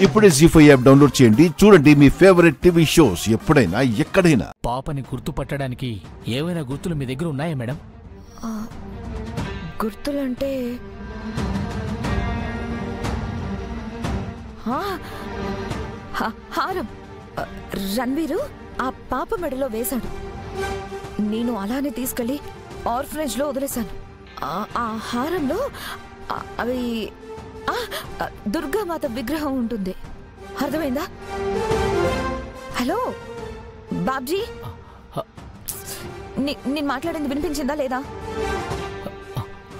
ఇప్పుడే G five app download చేయండి. చూడండి మీ ఫేవరెట్ టీవీ షోస్ ఎప్పుడైనా ఎక్కడైనా. పాపని గుర్తుపట్టడానికి ఏవైనా గుర్తులు మీ దగ్గర ఉన్నాయా మేడం? గుర్తులంటే ఆ, హ- హారం. ఆ, రణ్వీరు ఆ పాప మెడలో వేశాడు నేను అలానే తీసుకెళ్ళి ఆర్ఫనేజ్లో వదిలేశాను. ఆ- ఆ హారంలో ఆ- అవి దుర్గామాత విగ్రహం ఉంటుంది. అర్థమైందా? హలో బాబ్జీ? నేను మాట్లాడింది వినిపించిందా లేదా?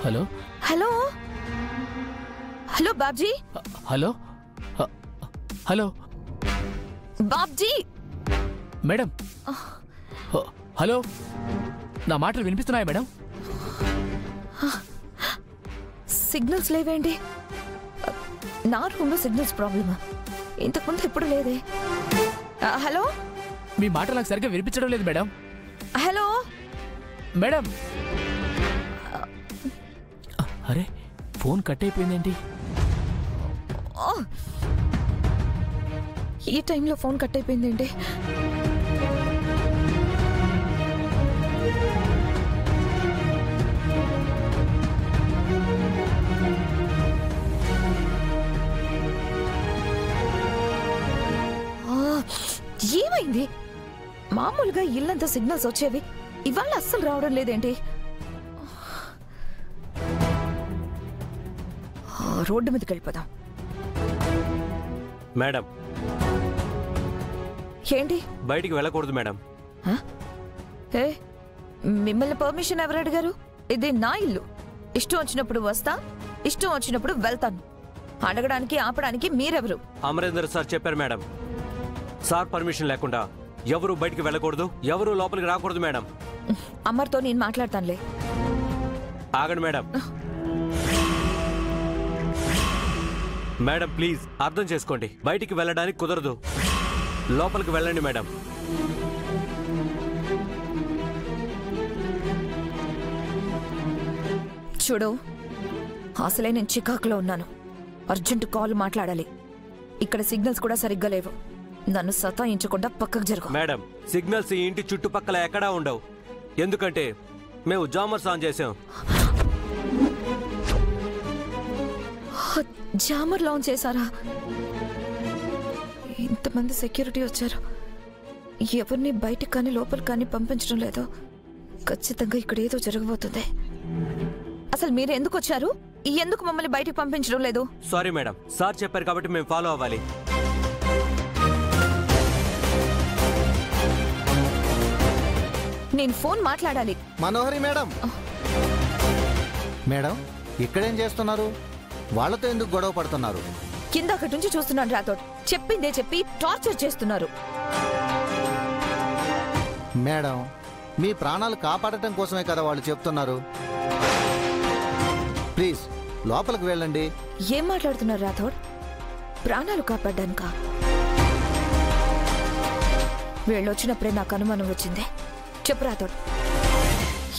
Hello? Hello? Hello Babji? Hello? Hello? Babji? Madam? Hello? నా మాటలు వినిపిస్తున్నాయా మేడం? సిగ్నల్స్ లేవేంటి? నా రూమ్లో సిగ్నల్స్ ప్రాబ్లమా. ఇంతకుముందు ఎప్పుడు లేదే. హలో? మీ మాటలు నాకు సరిగ్గా వినిపించడం లేదు మేడం. హలో? మేడం. అరే ఫోన్ కట్ అయిపోయిందేంటి! ఈ టైంలో ఫోన్ కట్ అయిపోయిందేంటి? మామూలుగా ఇల్లంతా సిగ్నల్స్ వచ్చేవి. ఇవాళ అస్సలు రావడం లేదేంటి? రోడ్డు మీదకి వెళ్ళిపోదాం. మేడం. ఏంటి? బయటికి వెళ్ళకూడదు మేడం. హ? ఏ? మిమ్మల్ని పర్మిషన్ ఎవరు అడిగారు? ఇది నా ఇల్లు. ఇష్టం వచ్చినప్పుడు వస్తా ఇష్టం వచ్చినప్పుడు వెళ్తాను. అడగడానికి ఆపడానికి మీరెవరు? అమరేందర్ సార్ చెప్పారు మేడం. సార్ పర్మిషన్ లేకుండా. ఎవరు బయటికి వెళ్ళకూడదు? ఎవరు లోపలికి రాకూడదు మేడం? అమ్మర్తో నేను మాట్లాడతానులే. ఆగండి మేడం. మేడం ప్లీజ్ అర్థం చేసుకోండి. బయటికి వెళ్ళడానికి కుదరదు. లోపలికి వెళ్ళండి మేడం. చూడు అసలే నేను చికాకులో ఉన్నాను. అర్జెంట్ కాల్ మాట్లాడాలి. ఇక్కడ సిగ్నల్స్ కూడా సరిగ్గా లేవు. నన్ను సతాయించకుండా పక్కకు జరుగు. మేడం సిగ్నల్స్ ఈ ఇంటి చుట్టుపక్కల ఎక్కడా ఉండవు. ఎందుకంటే మేము జామర్స్ ఆన్ చేసాం జామర్ లాంచ్ చేశారా? ఇంతమంది సెక్యూరిటీ వచ్చారు. ఎవరిని బయటికి కానీ లోపలికి కానీ పంపించడం లేదు. ఖచ్చితంగా ఇక్కడ ఏదో జరగబోతుంది. అసలు మీరు ఎందుకు వచ్చారు? ఎందుకు మమ్మల్ని బయటికి పంపించడం లేదు? సారీ మేడం సార్ చెప్పారు కాబట్టి మేము ఫాలో అవ్వాలి. నేను ఫోన్ మాట్లాడాలి. మనోహరి మేడం. మేడం ఇక్కడేం చేస్తున్నారు? వాళ్ళతో ఎందుకు గొడవ పడుతున్నారు? కిందక్కడి నుంచి చూస్తున్నాను రాథోడ్. చెప్పిందే చెప్పి టార్చర్ చేస్తున్నారు. మేడం మీ ప్రాణాలు కాపాడటం కోసమే కదా వాళ్ళు చెప్తున్నారు. ప్లీజ్ లోపలికి వెళ్ళండి. ఏం మాట్లాడుతున్నారు రాథోడ్? ప్రాణాలు కాపాడ్డానుక? వీళ్ళొచ్చినప్పుడే నాకు అనుమానం వచ్చింది. చెప్పు రాథోడ్.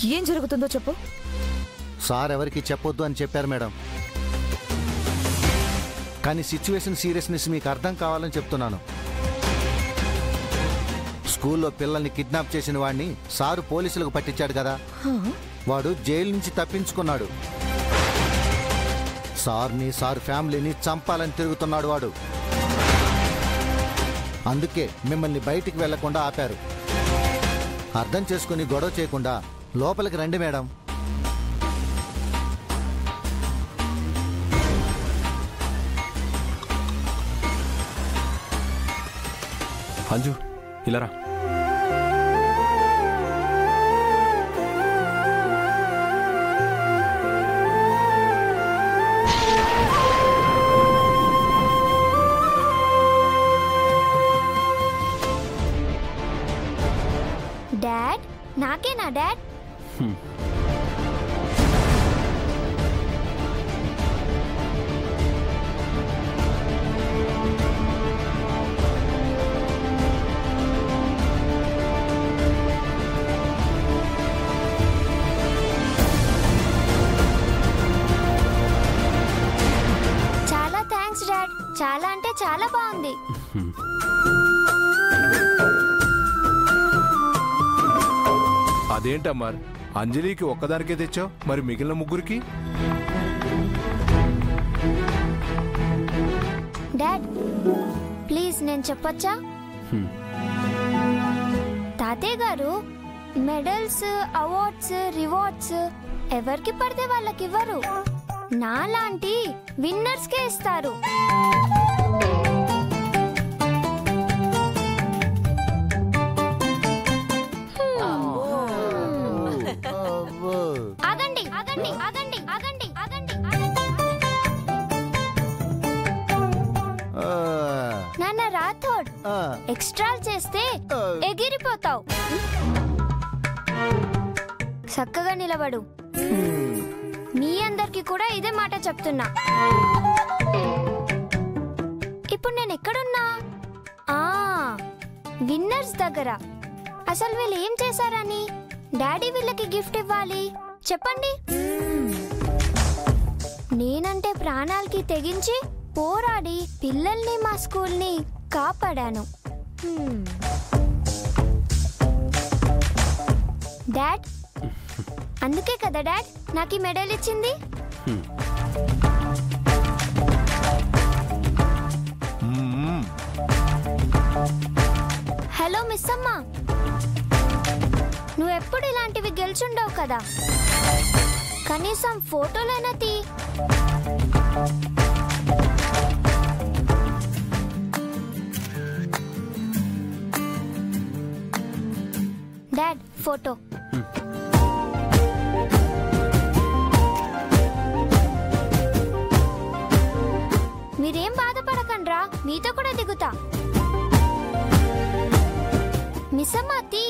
ఏం జరుగుతుందో చెప్పు. సార్ ఎవరికి చెప్పొద్దు అని చెప్పారు మేడం. కానీ సిచ్యువేషన్ సీరియస్నెస్ మీకు అర్థం కావాలని చెప్తున్నాను. స్కూల్లో పిల్లల్ని కిడ్నాప్ చేసిన వాడిని సారు పోలీసులకు పట్టించాడు కదా? వాడు జైలు నుంచి తప్పించుకున్నాడు. సార్ని సార్ ఫ్యామిలీని చంపాలని తిరుగుతున్నాడు వాడు. అందుకే మిమ్మల్ని బయటికి వెళ్ళకుండా ఆపారు. అర్థం చేసుకుని గొడవ చేయకుండా లోపలికి రండి మేడం. అంజు ఇలా రా. నాకేనా డాడ్? చాలా థ్యాంక్స్ డాడ్. చాలా అంటే చాలా బాగుంది. అదేంటమ్మార్ అంజలికి ఒక్కదానికే తెచ్చావు? మరి మిగిలిన ముగ్గురికి? డాడ్ ప్లీజ్ నేను చెప్పొచ్చా? తాతయ్య గారు మెడల్స్ అవార్డ్స్ రివార్డ్స్ ఎవరికి పడితే వాళ్ళకి ఇవ్వరు నాలాంటి విన్నర్స్ కే ఇస్తారు. ఆ, ఎక్స్ట్రా చేస్తే. ఎగిరిపోతావు. చక్కగా నిలబడు. మీ అందరికి కూడా ఇదే మాట చెప్తున్నా. ఇప్పుడు నేను ఎక్కడున్నా? ఆ విన్నర్స్ దగ్గర. అసలు వీళ్ళు ఏం చేశారని? డాడీ వీళ్ళకి గిఫ్ట్ ఇవ్వాలి. చెప్పండి. నేనంటే ప్రాణాలకి తెగించి పోరాడి పిల్లల్ని మా స్కూల్ని కాపాడాను. Hmm. డాడ్ అందుకే కదా డాడ్ నాకు ఈ మెడల్ ఇచ్చింది. హలో మిస్ అమ్మా. నువ్వు ఎప్పుడు ఇలాంటివి గెలుచుండవు కదా. కనీసం ఫోటోలైనా తీ డాడ్ ఫోటో మీరేం బాధపడకండ్రా? మీతో కూడా దిగుతా. మిస్సమ్మ తీ.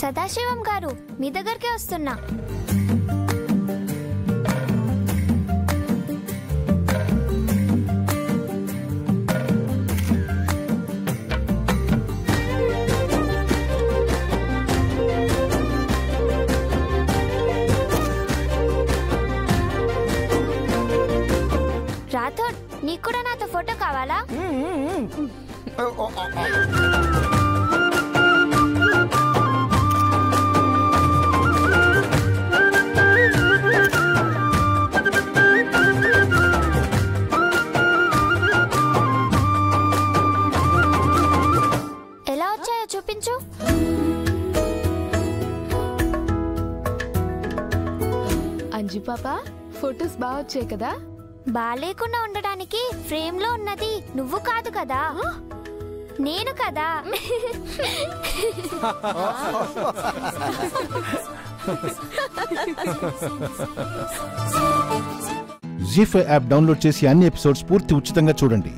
సదాశివం మీ దగ్గరికి వస్తున్నా. రాథోడ్ నీకు కూడా నాతో ఫోటో కావాలా? అంజు పాప ఫొటోస్ బాగా వచ్చాయి కదా? బాలేకుండా ఉండడానికి ఫ్రేమ్లో ఉన్నది నువ్వు కాదు కదా. నేను కదా. జీ ఫైవ్ యాప్ డౌన్లోడ్ చేసి అన్ని ఎపిసోడ్స్ పూర్తి ఉచితంగా చూడండి.